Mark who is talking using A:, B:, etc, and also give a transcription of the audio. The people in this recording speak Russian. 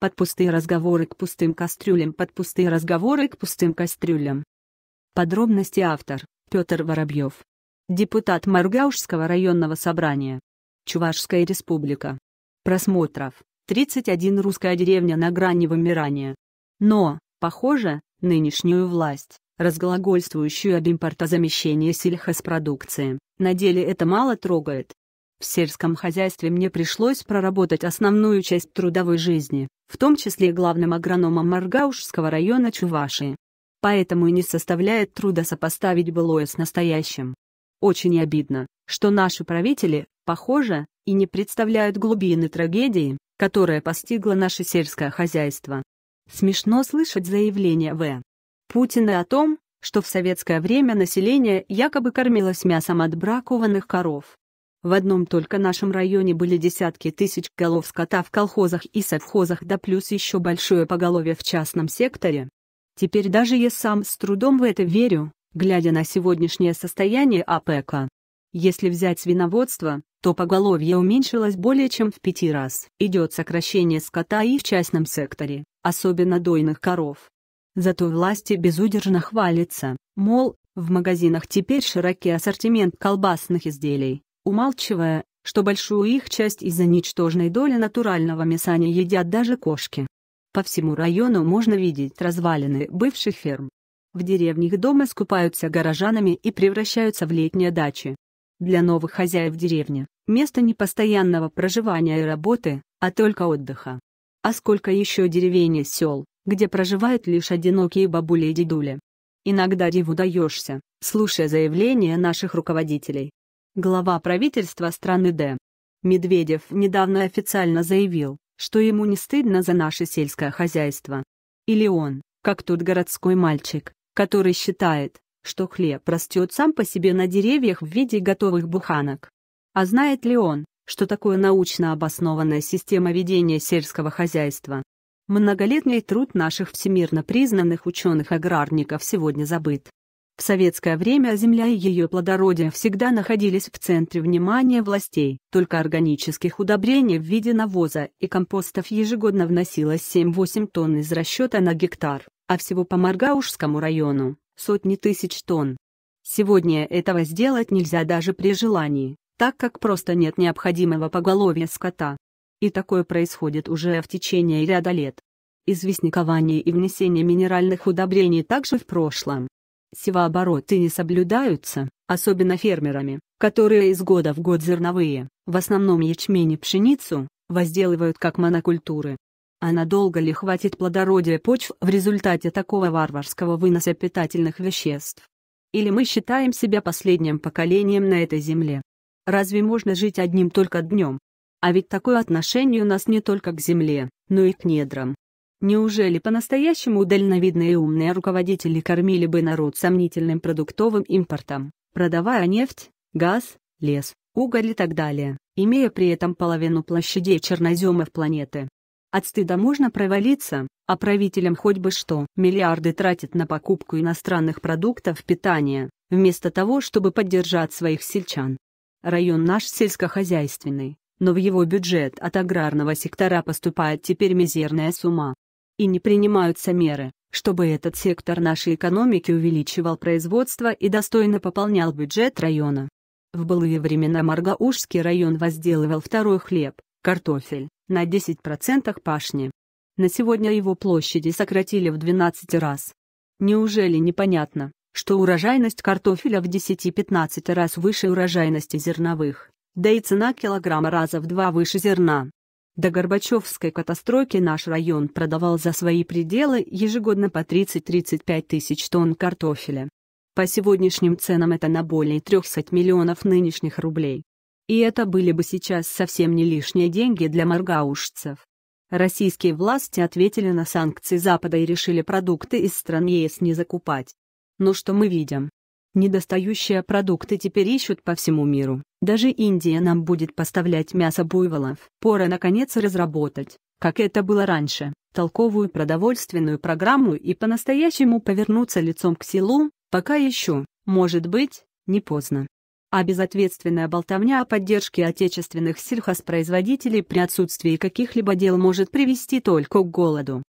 A: Под пустые разговоры к пустым кастрюлям, под пустые разговоры к пустым кастрюлям. Подробности автор Петр Воробьев. Депутат Маргаушского районного собрания. Чувашская республика. Просмотров. 31 русская деревня на грани вымирания. Но, похоже, нынешнюю власть, разглагольствующую об импортозамещении сельхозпродукции, на деле это мало трогает. В сельском хозяйстве мне пришлось проработать основную часть трудовой жизни, в том числе главным агрономом Маргаушского района Чувашии. Поэтому и не составляет труда сопоставить былое с настоящим. Очень обидно, что наши правители, похоже, и не представляют глубины трагедии, которая постигла наше сельское хозяйство. Смешно слышать заявление В. Путина о том, что в советское время население якобы кормилось мясом от бракованных коров. В одном только нашем районе были десятки тысяч голов скота в колхозах и совхозах да плюс еще большое поголовье в частном секторе. Теперь даже я сам с трудом в это верю, глядя на сегодняшнее состояние АПК. Если взять свиноводство, то поголовье уменьшилось более чем в пяти раз. Идет сокращение скота и в частном секторе, особенно дойных коров. Зато власти безудержно хвалятся, мол, в магазинах теперь широкий ассортимент колбасных изделий, умалчивая, что большую их часть из-за ничтожной доли натурального мяса не едят даже кошки. По всему району можно видеть развалины бывших ферм. В деревнях дома скупаются горожанами и превращаются в летние дачи. Для новых хозяев деревни – место не постоянного проживания и работы, а только отдыха. А сколько еще деревень и сел, где проживают лишь одинокие бабули и дедули. Иногда диву даешься, слушая заявления наших руководителей. Глава правительства страны Д. Медведев недавно официально заявил, что ему не стыдно за наше сельское хозяйство. Или он, как тот городской мальчик, который считает, что хлеб растет сам по себе на деревьях в виде готовых буханок. А знает ли он, что такое научно обоснованная система ведения сельского хозяйства? Многолетний труд наших всемирно признанных ученых-аграрников сегодня забыт. В советское время земля и ее плодородие всегда находились в центре внимания властей, только органических удобрений в виде навоза и компостов ежегодно вносилось 7-8 тонн из расчета на гектар, а всего по Маргаушскому району – сотни тысяч тонн. Сегодня этого сделать нельзя даже при желании, так как просто нет необходимого поголовья скота. И такое происходит уже в течение ряда лет. Известнякование и внесение минеральных удобрений также в прошлом. Севообороты не соблюдаются, особенно фермерами, которые из года в год зерновые, в основном ячмень и пшеницу, возделывают как монокультуры. А надолго ли хватит плодородия почв в результате такого варварского выноса питательных веществ? Или мы считаем себя последним поколением на этой земле? Разве можно жить одним только днем? А ведь такое отношение у нас не только к земле, но и к недрам. Неужели по-настоящему дальновидные и умные руководители кормили бы народ сомнительным продуктовым импортом, продавая нефть, газ, лес, уголь и так далее, имея при этом половину площадей черноземов планеты? От стыда можно провалиться, а правителям хоть бы что. Миллиарды тратят на покупку иностранных продуктов питания, вместо того, чтобы поддержать своих сельчан. Район наш сельскохозяйственный, но в его бюджет от аграрного сектора поступает теперь мизерная сумма и не принимаются меры, чтобы этот сектор нашей экономики увеличивал производство и достойно пополнял бюджет района. В былые времена Маргаушский район возделывал второй хлеб, картофель, на 10% пашни. На сегодня его площади сократили в 12 раз. Неужели непонятно, что урожайность картофеля в 10-15 раз выше урожайности зерновых, да и цена килограмма раза в два выше зерна? До Горбачевской катастрофы наш район продавал за свои пределы ежегодно по 30-35 тысяч тонн картофеля. По сегодняшним ценам это на более 300 миллионов нынешних рублей. И это были бы сейчас совсем не лишние деньги для маргаушцев. Российские власти ответили на санкции Запада и решили продукты из стран ЕС не закупать. Но что мы видим? Недостающие продукты теперь ищут по всему миру. Даже Индия нам будет поставлять мясо буйволов. Пора наконец разработать, как это было раньше, толковую продовольственную программу и по-настоящему повернуться лицом к селу, пока еще, может быть, не поздно. А безответственная болтовня о поддержке отечественных сельхозпроизводителей при отсутствии каких-либо дел может привести только к голоду.